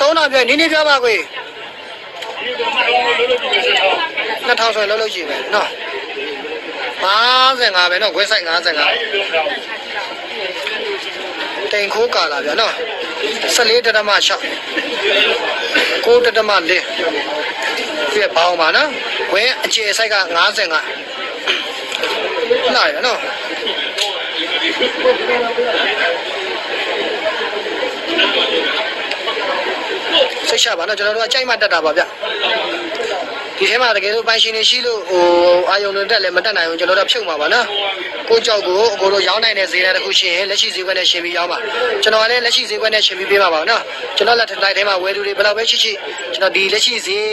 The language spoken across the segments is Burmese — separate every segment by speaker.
Speaker 1: သုံးတော်ပြနင်းနေပြပါကွေ
Speaker 2: ဒီတော့မတော်လို့လို့ဒီလိုဆက်တော့
Speaker 1: 2000ဆိုရင်လုံးလုံးရှိပဲနော်55ပဲနော်ခွဲဆိုင်55
Speaker 2: အားရလုံးတော့
Speaker 1: တိန်ခိုးကာလာဗျာနော်14တတမ6 9တတမ4ပြည့်ပေါင်းပါနော်ဝဲအခြေဆိုင်က55လာရနော် စိတ်ချပါနော်ကျွန်တော်တို့အကြိုက်မှတက်တာပါဗျဒီထဲမှာတကယ်လို့ပိုင်ရှင်နေရှိလို့ဟိုအာယုံတွေတက်လည်းမတက်နိုင်ဘူးကျွန်တော်တို့ဖြုတ်မှာပါနော်ကိုကြောက်ကိုအကိုတို့ရောင်းနိုင်တဲ့ဈေးထဲတစ်ခုရှိရင်လက်ရှိဈေးကွက်နဲ့ရှင်ပြီးရောင်းပါကျွန်တော်ကလည်းလက်ရှိဈေးကွက်နဲ့ရှင်ပြီးပေးမှာပါနော်ကျွန်တော်လက်ထက်ထဲမှာဝယ်သူတွေဘယ်လောက်ပဲရှိရှိကျွန်တော်ဒီလက်ရှိဈေး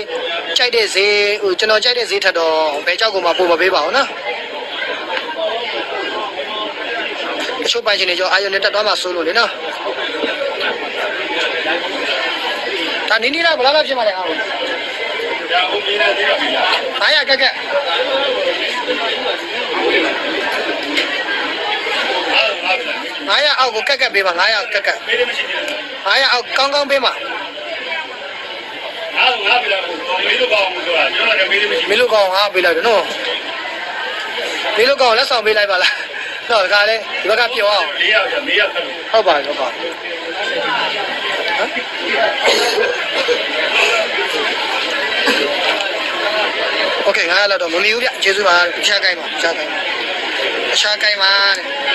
Speaker 1: ကြိုက်တဲ့ဈေးဟိုကျွန်တော်ကြိုက်တဲ့ဈေးထက်တော့ဘယ်ကြောက်ကိုမှပို့မပေးပါဘူးနော်အချို့ပိုင်ရှင်တွေကြောအာယုံနဲ့တက်သွားမှစိုးလို့လေနော် ဒါနီးနီးလားဘယ်လောက်ဖြစ်မှာလဲအားလုံး
Speaker 2: ဒါကိုမြင်နေသေးတာပြီလား
Speaker 1: အားရကက်ကက်
Speaker 2: အားငါပြီလား
Speaker 1: 900အောက်ကိုကက်ကက်ပေးပါ900ကက်ကက်
Speaker 2: မေးတယ်မရှိသေးဘူး
Speaker 1: 900အောက်ကောင်းကောင်းပေးပါ
Speaker 2: အားငါပြီလားမေးလို့ကောင်းမှုဆိုတာကျွန်တော်လည်းမေးတယ်မရှိ
Speaker 1: မင်းတို့ကောင်ဟာပေးလိုက်တယ်နော်မင်းတို့ကောင်လက်ဆောင်ပေးလိုက်ပါလားတော့ဒါကလည်းဒီဘက်ကပြောအောင်
Speaker 2: လေးယောက်ကျမေးရခက်လို့
Speaker 1: ဟုတ်ပါဟုတ်ပါ OK, thể ngay là đồng nó níu đấy chứ mà. Xa cây mà xa cây xa cây mà.